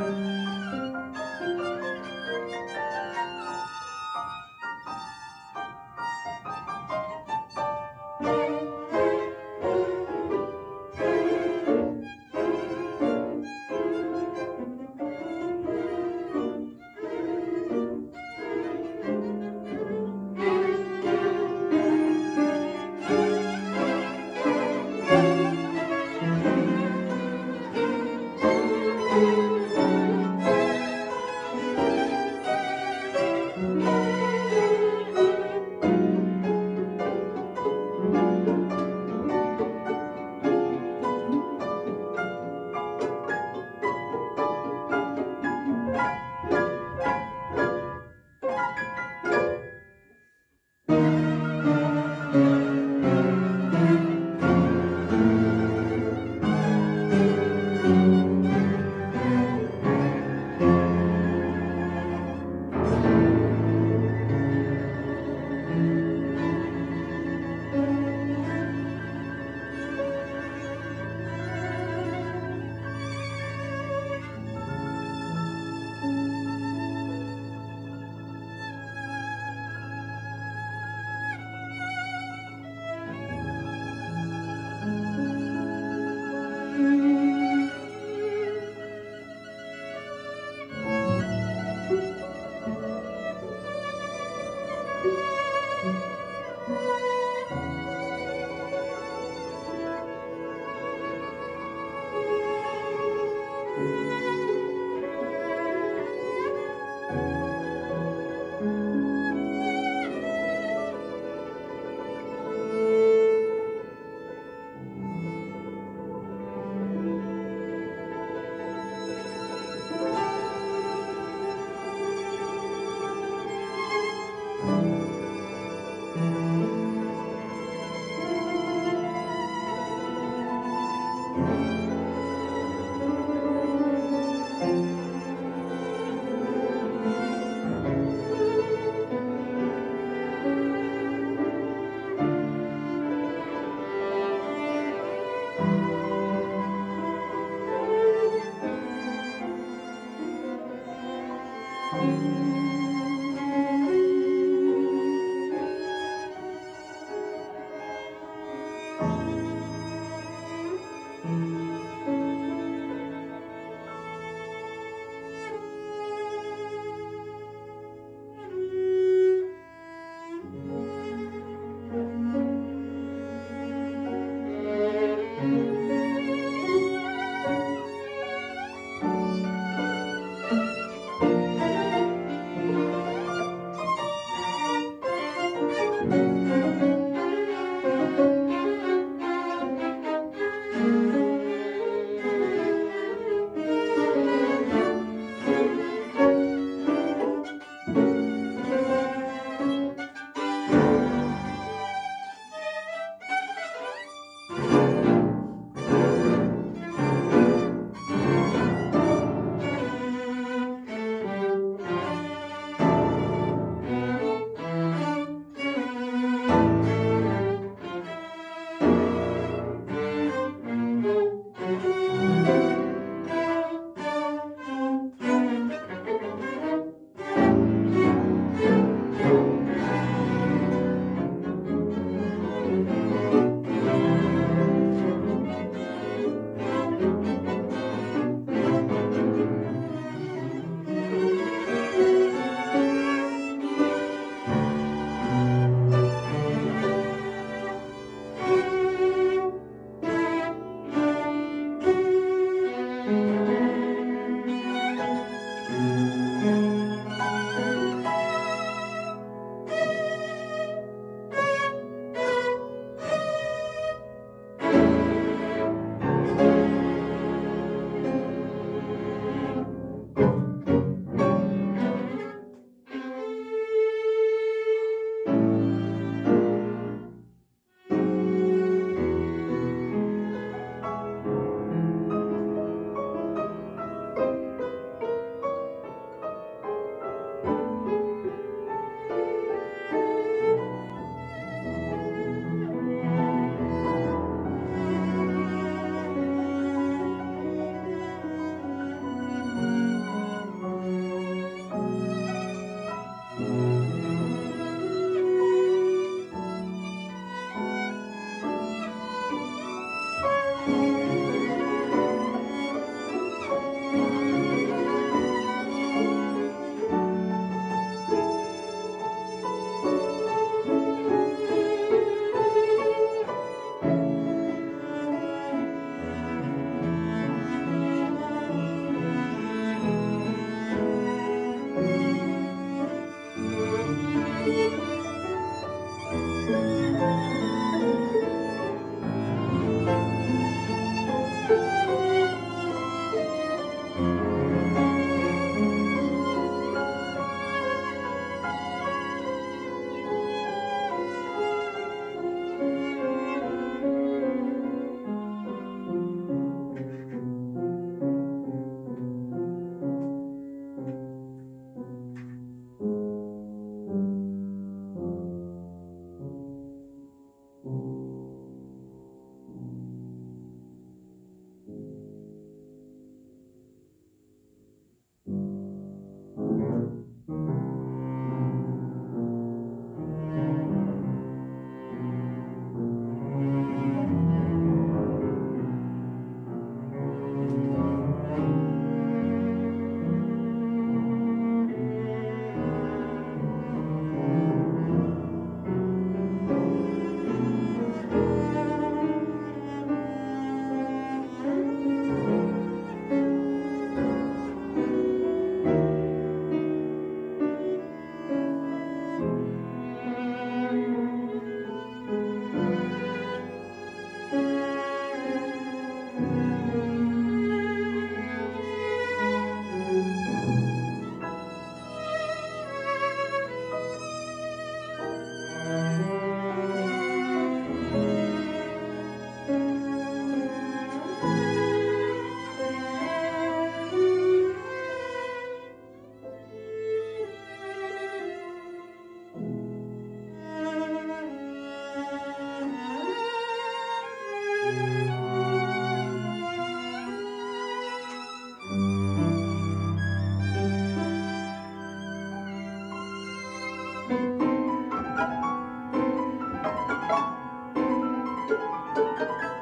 Música Thank you.